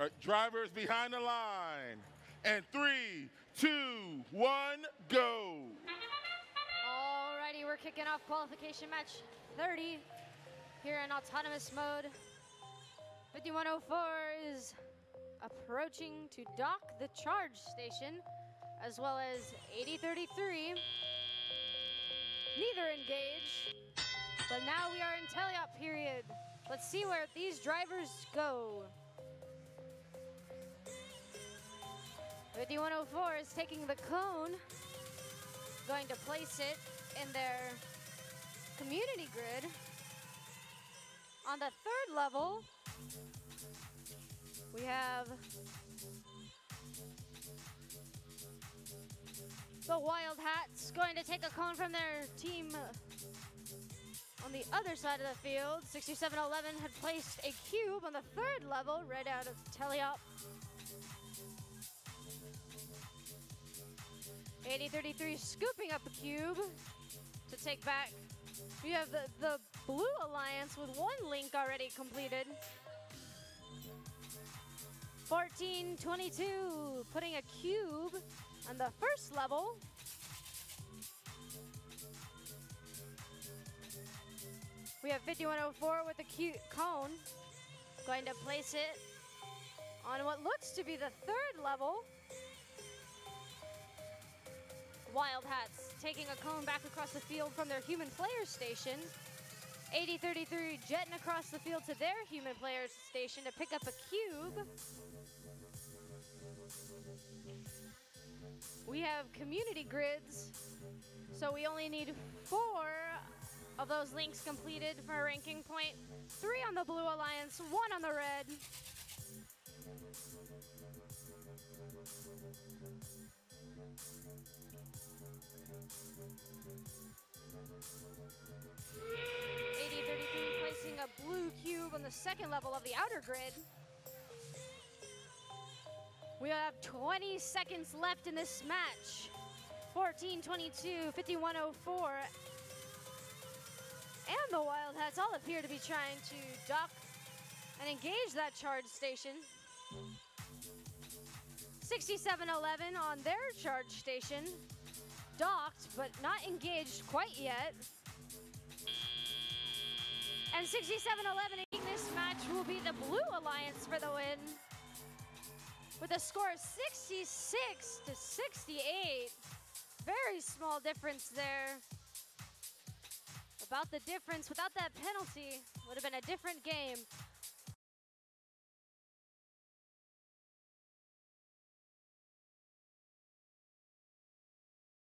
uh, drivers behind the line. And three, two, one, go. Alrighty, we're kicking off qualification match 30 here in autonomous mode. 5104 is approaching to dock the charge station, as well as 8033. Neither engage, but now we are in teleop period. Let's see where these drivers go. 5104 is taking the cone, going to place it in their community grid. On the third level, we have the Wild Hats going to take a cone from their team on the other side of the field. 6711 had placed a cube on the third level right out of Teleop. 8033 scooping up a cube to take back. We have the, the Blue Alliance with one link already completed. 1422 putting a cube on the first level. We have 5104 with a cute cone. Going to place it on what looks to be the third level. Wild Hats taking a cone back across the field from their human player station. 8033 jetting across the field to their human player station to pick up a cube. We have community grids, so we only need four of those links completed for a ranking point. Three on the Blue Alliance, one on the red. 8033 placing a blue cube on the second level of the outer grid. We have 20 seconds left in this match. 14-22, 5104. And the Wild Hats all appear to be trying to dock and engage that charge station. 6711 on their charge station. Docked, but not engaged quite yet. And 6711 in this match will be the Blue Alliance for the win. With a score of 66 to 68. Very small difference there. About the difference, without that penalty, would have been a different game.